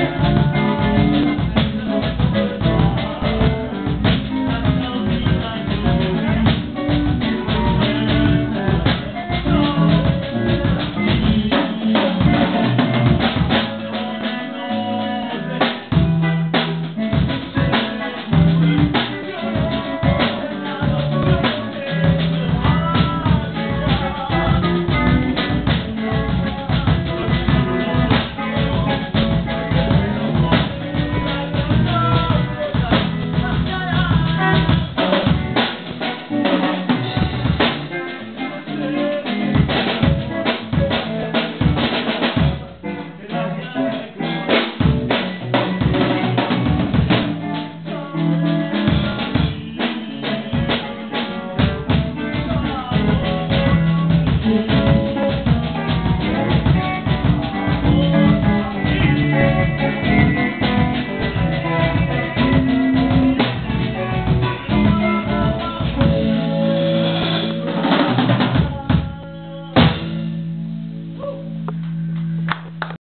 Yeah.